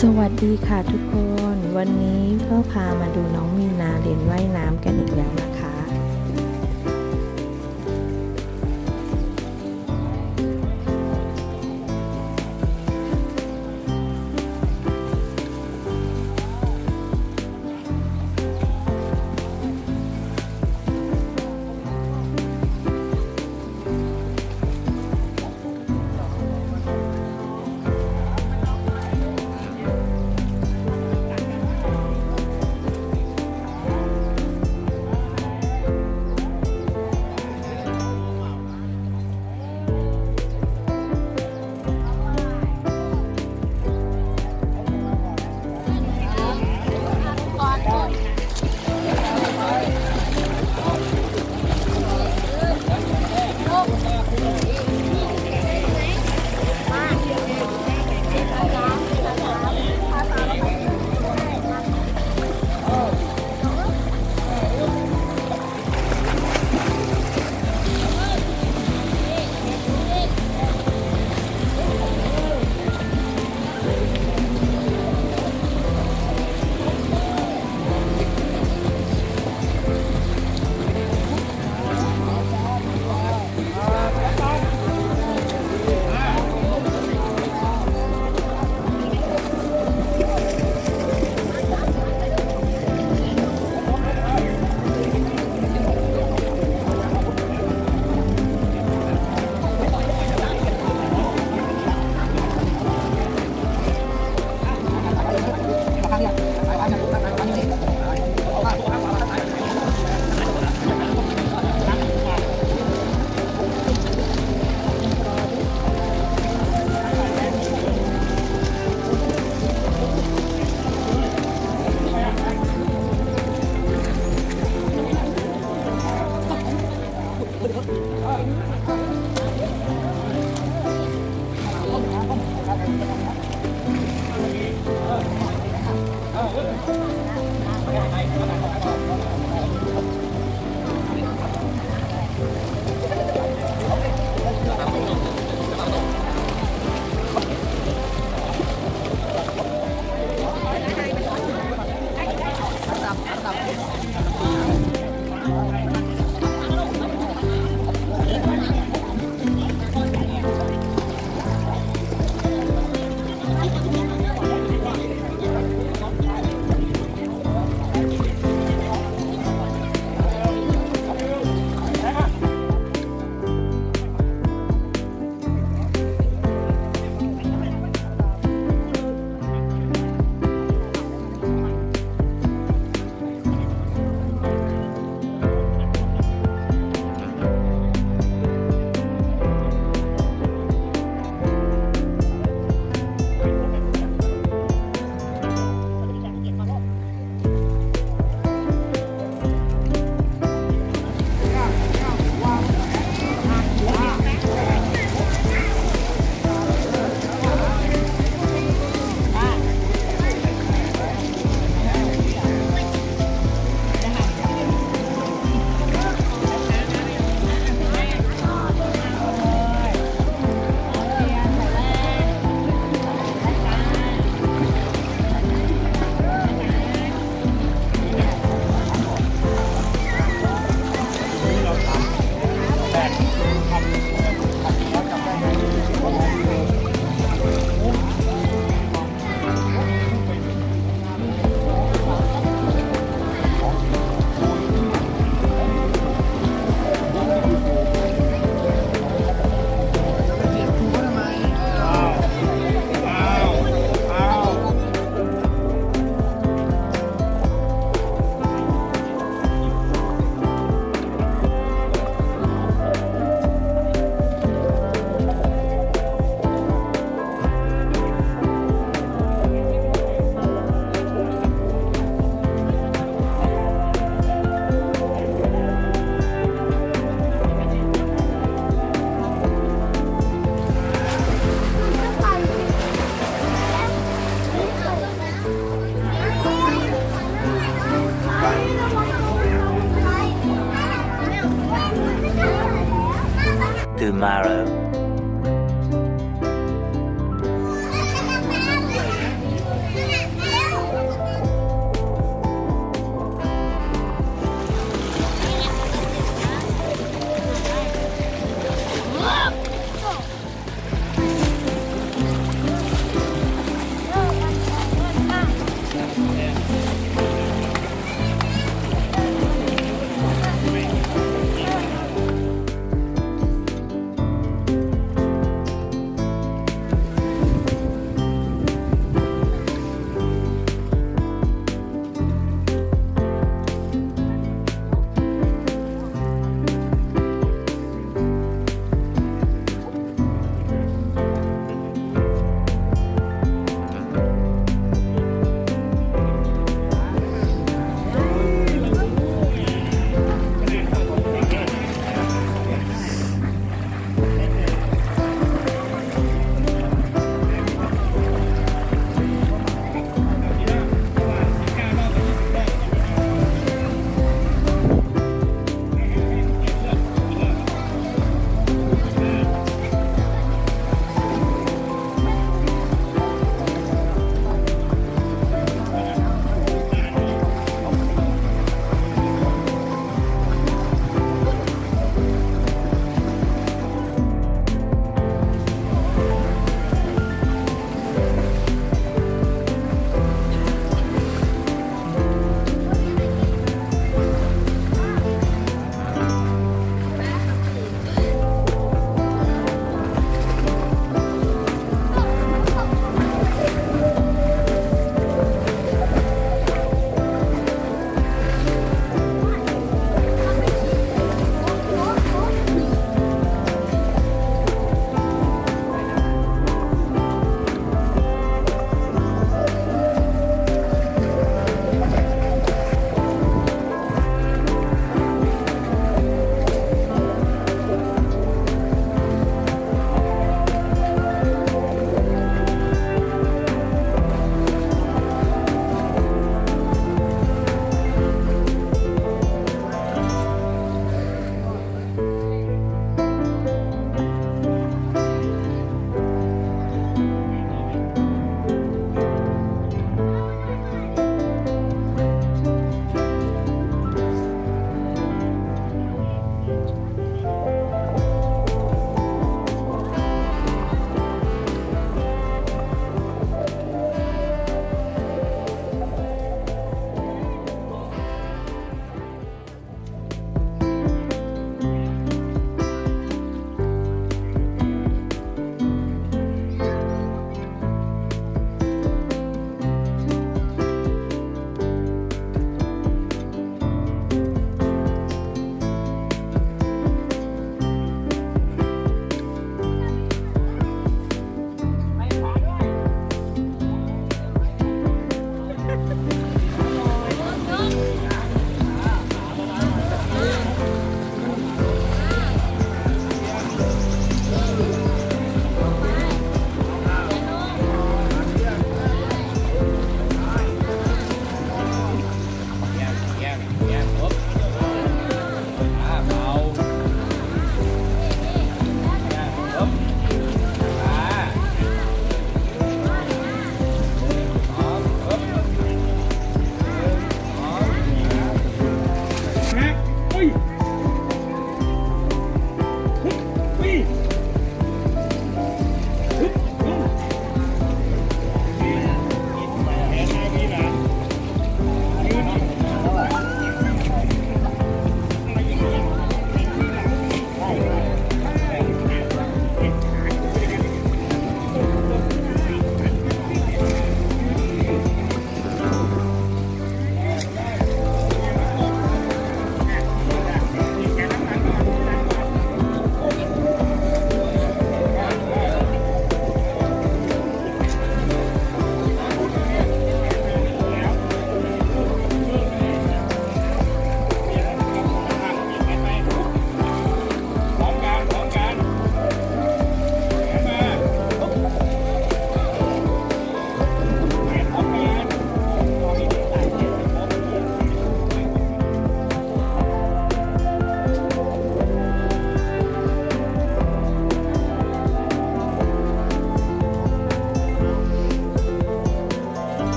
สวัสดีค่ะทุกคน วันนี้ก็พามาดูน้องมีนาเรียนว่ายน้ำกันอีกแล้วนะ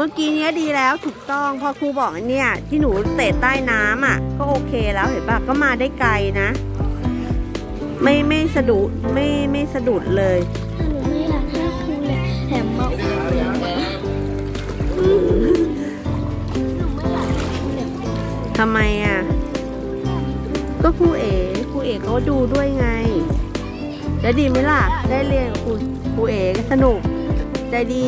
เตะเมื่อกี้เนี้ยดีแล้วถูกต้องพอครูบอกอันเนี่ยที่หนูเตะใต้น้ำอะ ก็โอเคแล้วเห็นปะก็มาได้ไกลนะ ไม่ไม่สะดุดไม่ไม่สะดุดเลยหนูไม่อยากให้ครูเลยแถมมาอุ้มเลยหนูไม่อยากให้ครูเลยทำไมอะ ก็ครูเอ๋ครูเอ๋เขาดูด้วยไงแล้วดีไหมล่ะ ได้เรียนกับครูครูเอ๋สนุก ใจดี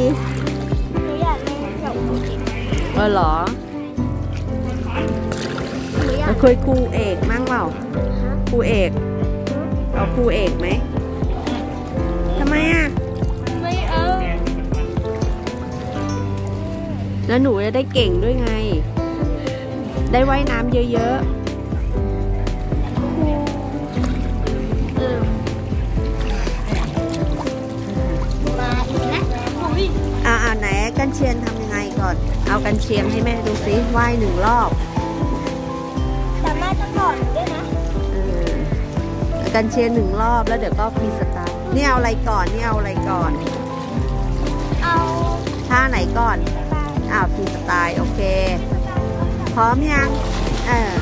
ออเหรอหนูอยากเคยครูเอกมั่งเปล่าครูเอกเอาครูเอกไหมทำไมอะไม่เอาแล้วหนูจะได้เก่งด้วยไง ได้ว่ายน้ำเยอะเออมาอีกแล้วอุ้ยๆอ่าอ่าไหนกันเชียนทำยังไง ก่อน เอากันเชียงให้แม่ดูสิว่ายหนึ่งรอบแต่แม่ต้องกอดหนูด้วยนะเออกันเชียนหนึ่งรอบแล้วเดี๋ยวก็ฟรีสไตล์นี่เอาอะไรก่อนนี่เอาอะไรก่อน เอาท่าไหนก่อนไปอ้าวฟรีสไตล์โอเค พร้อมยัง เอออ่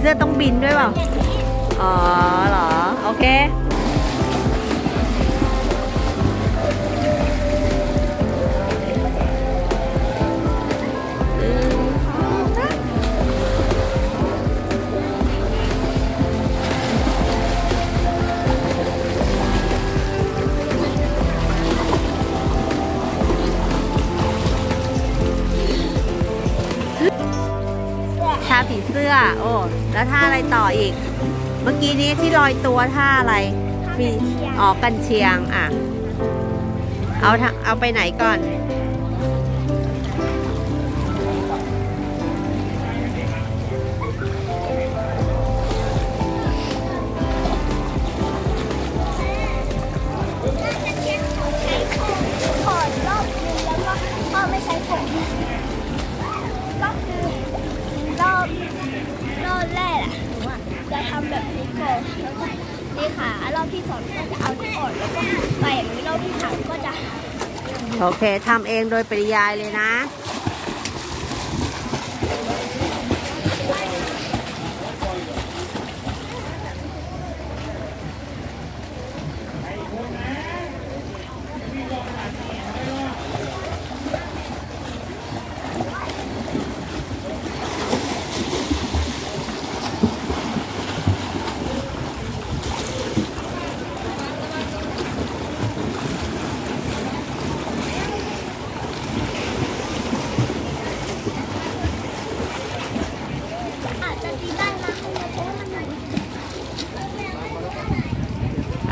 เสื้อต้องบินด้วยเปล่า อ๋อเหรอ โอเคเสื้อท่าผีเสื้อ โอ้ แล้วท่าอะไรต่ออีก เมื่อกี้นี้ที่ลอยตัวท่าอะไรมีอ๋อกันเชียงอะ เอาเอาไปไหนก่อน อบแรกอะหนูอะจะทำแบบนี้ก่อนแล้วก็นี่ค่ะรอบที่สองก็จะเอาที่อ่อนแล้วก็ไปอย่างนี้รอบที่สามก็จะ โอเคทำเองโดยปริยายเลยนะ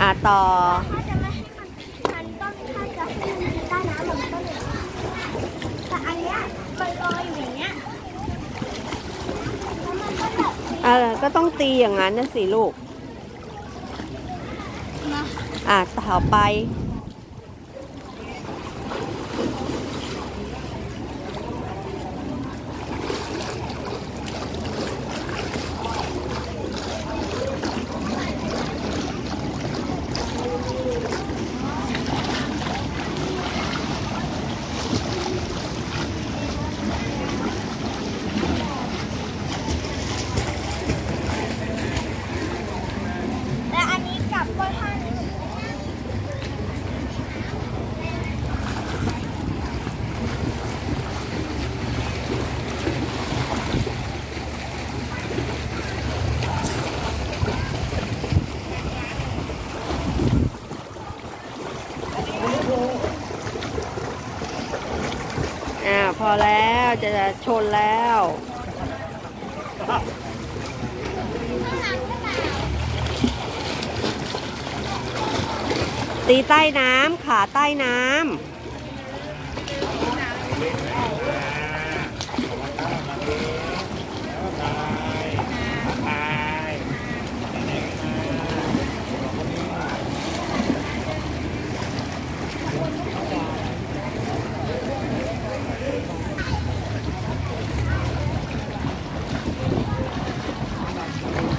อะต่อ ถ้าจะไม่ให้มันมันต้องถ้าจะให้มันใต้น้ำมันต้องอย่างนี้แต่อันเนี้ยมันลอยอยู่อย่างเงี้ยแล้วมันก็แบบเออก็ต้องตีอย่างนั้นนะสิลูกอะต่อไป และอันนี้กลับก็ท่าน อ่า พอแล้วจะชนแล้วตีใต้น้ำขาใต้น้ำ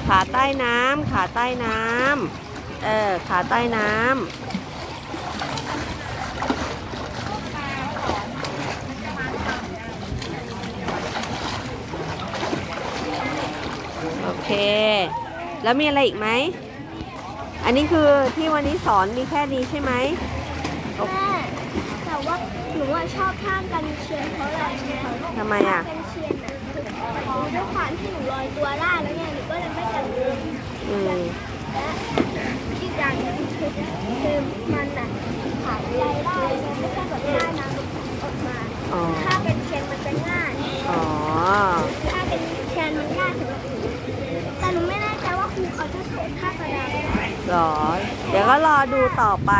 ขาใต้น้ำขาใต้น้ำเออขาใต้น้ำโอเค แล้วมีอะไรอีกไหม อันนี้คือที่วันนี้สอนมีแค่นี้ใช่ไหมโอเคแม่แต่ว่าหนูว่าชอบท่ากันเชียนเพราะอะไรรู้ไหมคะทำไมอะกันเชียนน่ะคือ ด้วยความที่หนูลอยตัวได้แล้วเนี่ยหนูก็เลยไม่กันเลยอืมและอีกอย่างหนึงคือคือมันอะขาดใจได้มันไม่ใช่แบบท่าน้ำออกมา อ๋อ ถ้าเป็นเชนมันจะง่าย อ๋อ ถ้าเป็นเชนมันง่ายสำหรับหนูแต่หนูไม่แน่ใจว่าครูเขาจะสอนท่ากระดานไหม หรอ เดี๋ยวก็รอดูต่อไป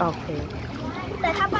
โอเค แต่ถ้าป